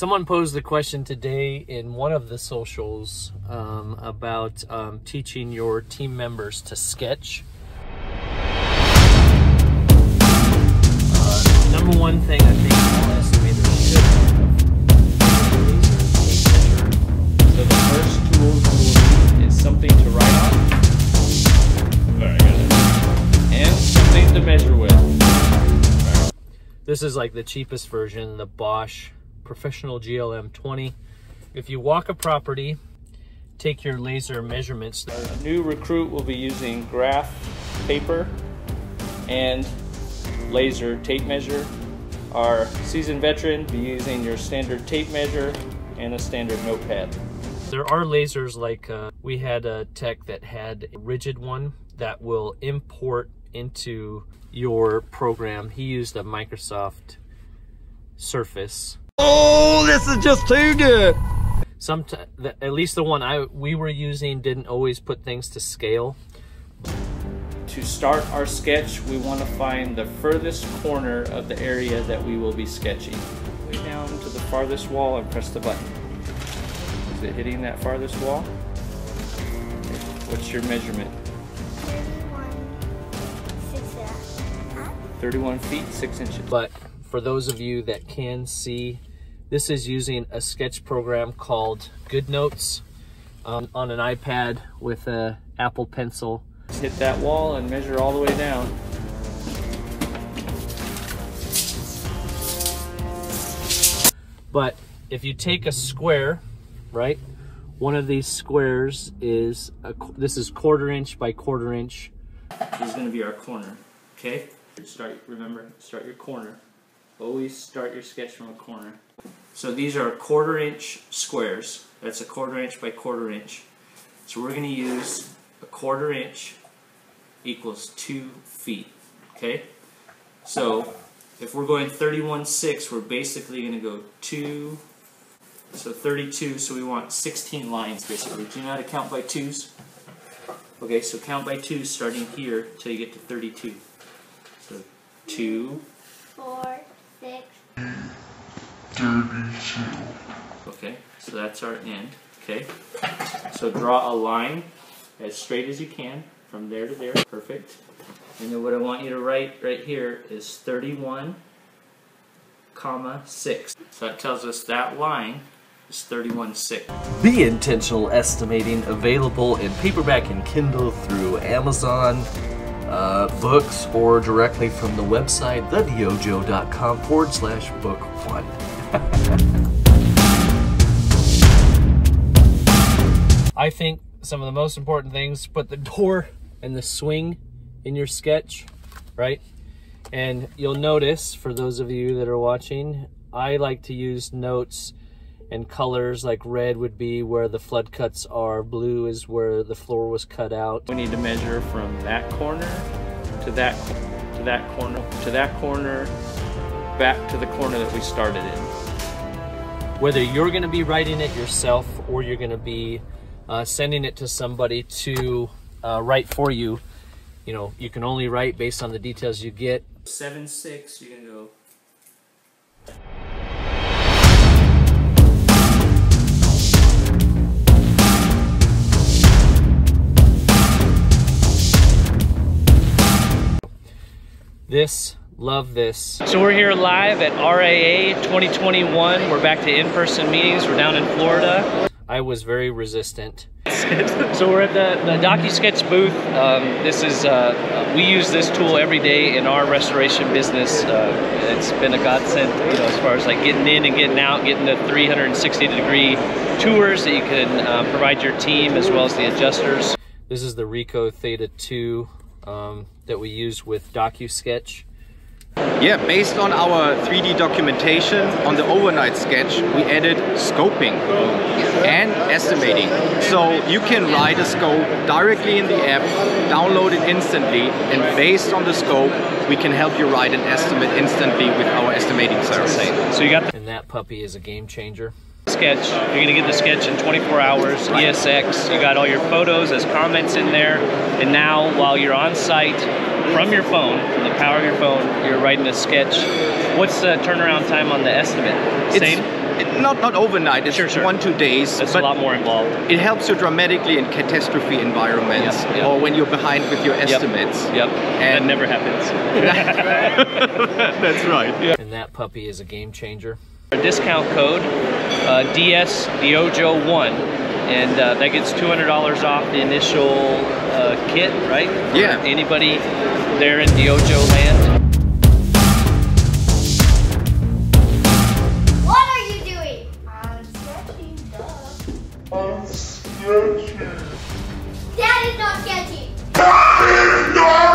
Someone posed the question today in one of the socials um, about um, teaching your team members to sketch. Uh, number one thing I think all estimators should is laser tape measure. So the first tool is something to write on. Very good. And something to measure with. This is like the cheapest version, the Bosch Professional GLM 20. If you walk a property, take your laser measurements. Our new recruit will be using graph paper and laser tape measure. Our seasoned veteran be using your standard tape measure and a standard notepad. There are lasers like uh, we had a tech that had a Ridgid one that will import into your program. He used a Microsoft Surface. Oh, this is just too good. Sometimes, at least the one I we were using didn't always put things to scale. To start our sketch, we want to find the furthest corner of the area that we will be sketching. Way down to the farthest wall and press the button. Is it hitting that farthest wall? What's your measurement? 31 feet 6 inches. But for those of you that can see, this is using a sketch program called GoodNotes um, on an iPad with a Apple Pencil. Just hit that wall and measure all the way down. But if you take a square, right? One of these squares is, a, this is quarter inch by quarter inch. This is gonna be our corner, okay? Start, remember, start your corner. Always start your sketch from a corner. So these are quarter inch squares. That's a quarter inch by quarter inch. So we're going to use a quarter inch equals 2 feet. Okay? So if we're going 31.6, we're basically going to go 2, so 32, so we want 16 lines basically. Do you know how to count by twos? Okay, so count by twos starting here till you get to 32. So two, four, six. Okay, so that's our end, okay? So draw a line as straight as you can from there to there, perfect. And then what I want you to write right here is 31 comma 6. So that tells us that line is 31 6. Be intentional estimating available in paperback and Kindle through Amazon. Uh, books or directly from the website thedyojo.com forward slash book one. I think some of the most important things put the door and the swing in your sketch, right? And you'll notice, for those of you that are watching, I like to use notes and colors like red would be where the flood cuts are, blue is where the floor was cut out. We need to measure from that corner to that to that corner to that corner back to the corner that we started in. Whether you're going to be writing it yourself or you're going to be uh, sending it to somebody to uh, write for you, you know, you can only write based on the details you get. 7 6, you're going to go This, love this. So we're here live at RAA 2021. We're back to in-person meetings. We're down in Florida. I was very resistant. so we're at the, the DocuSketch booth. Um, this is, uh, we use this tool every day in our restoration business. Uh, it's been a godsend, you know, as far as like getting in and getting out, getting the 360 degree tours that you can uh, provide your team as well as the adjusters. This is the Ricoh Theta 2 um, that we use with DocuSketch. Yeah, based on our 3D documentation on the overnight sketch, we added scoping and estimating. So you can write a scope directly in the app, download it instantly, and based on the scope, we can help you write an estimate instantly with our estimating service. So you got, and that puppy is a game changer sketch. You're gonna get the sketch in 24 hours, ESX. You got all your photos as comments in there. And now while you're on site, from your phone, from the power of your phone, you're writing a sketch. What's the turnaround time on the estimate? Same? It's it, not not overnight. It's Sure, sure. one two days. That's but a lot more involved. it helps you dramatically in catastrophe environments Yep, yep. or when you're behind with your estimates. Yep. that And- never happens. That's right. And that puppy is a game changer. A discount code, uh, DSDojo1, and uh, that gets $200 off the initial uh, kit, right? Yeah. For anybody there in Dojo land. What are you doing? I'm sketching. I'm sketching. That is not sketching. That is not